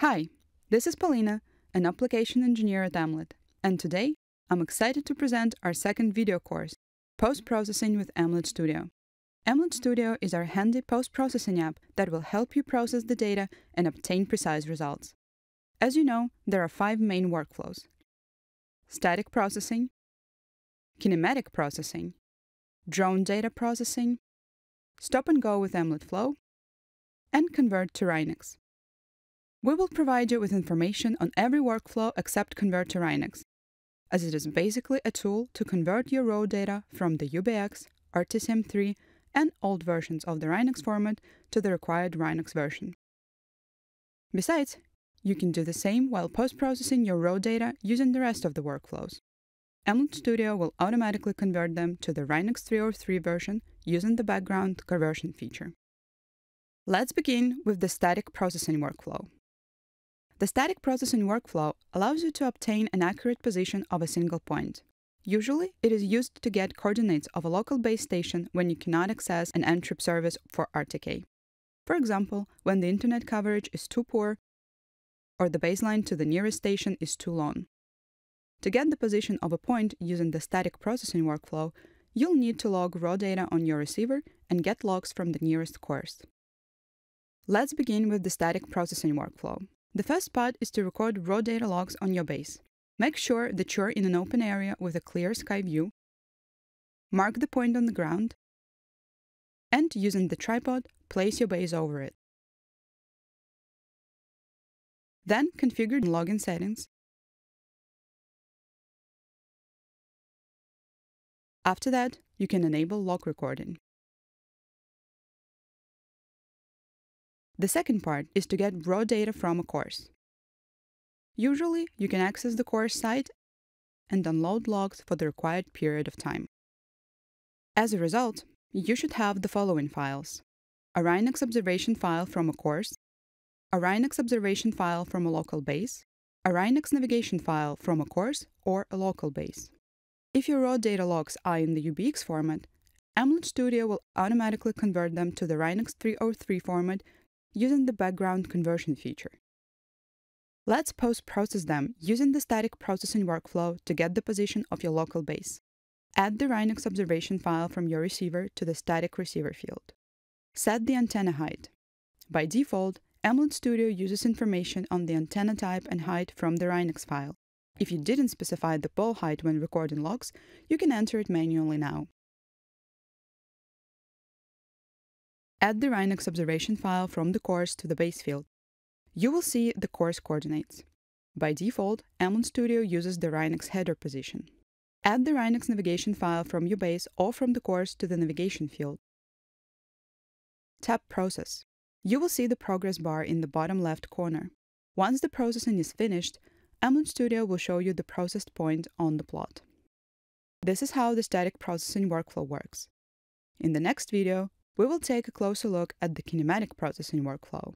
Hi, this is Paulina, an application engineer at Emlid, and today I'm excited to present our second video course, Post-Processing with Emlid Studio. Emlid Studio is our handy post-processing app that will help you process the data and obtain precise results. As you know, there are five main workflows. Static processing, kinematic processing, drone data processing, stop and go with Emlid Flow, and convert to RINEX. We will provide you with information on every workflow except Convert to RINEX, as it is basically a tool to convert your raw data from the UBX, RTCM3, and old versions of the RINEX format to the required RINEX version. Besides, you can do the same while post-processing your raw data using the rest of the workflows. Emlid Studio will automatically convert them to the RINEX 303 version using the background conversion feature. Let's begin with the static processing workflow. The static processing workflow allows you to obtain an accurate position of a single point. Usually, it is used to get coordinates of a local base station when you cannot access an NTRIP service for RTK. For example, when the internet coverage is too poor or the baseline to the nearest station is too long. To get the position of a point using the static processing workflow, you'll need to log raw data on your receiver and get logs from the nearest CORS. Let's begin with the static processing workflow. The first part is to record raw data logs on your base. Make sure that you're in an open area with a clear sky view. Mark the point on the ground. And using the tripod, place your base over it. Then configure the login settings. After that, you can enable log recording. The second part is to get raw data from a CORS. Usually, you can access the CORS site and download logs for the required period of time. As a result, you should have the following files. A RINEX observation file from a CORS, a RINEX observation file from a local base, a RINEX navigation file from a CORS or a local base. If your raw data logs are in the UBX format, Emlid Studio will automatically convert them to the RINEX 303 format using the background conversion feature. Let's post-process them using the static processing workflow to get the position of your local base. Add the RINEX observation file from your receiver to the static receiver field. Set the antenna height. By default, Emlid Studio uses information on the antenna type and height from the RINEX file. If you didn't specify the pole height when recording logs, you can enter it manually now. Add the RINEX observation file from the CORS to the base field. You will see the CORS coordinates. By default, Emlid Studio uses the RINEX header position. Add the RINEX navigation file from your base or from the CORS to the navigation field. Tap Process. You will see the progress bar in the bottom left corner. Once the processing is finished, Emlid Studio will show you the processed point on the plot. This is how the static processing workflow works. In the next video, we will take a closer look at the kinematic processing workflow.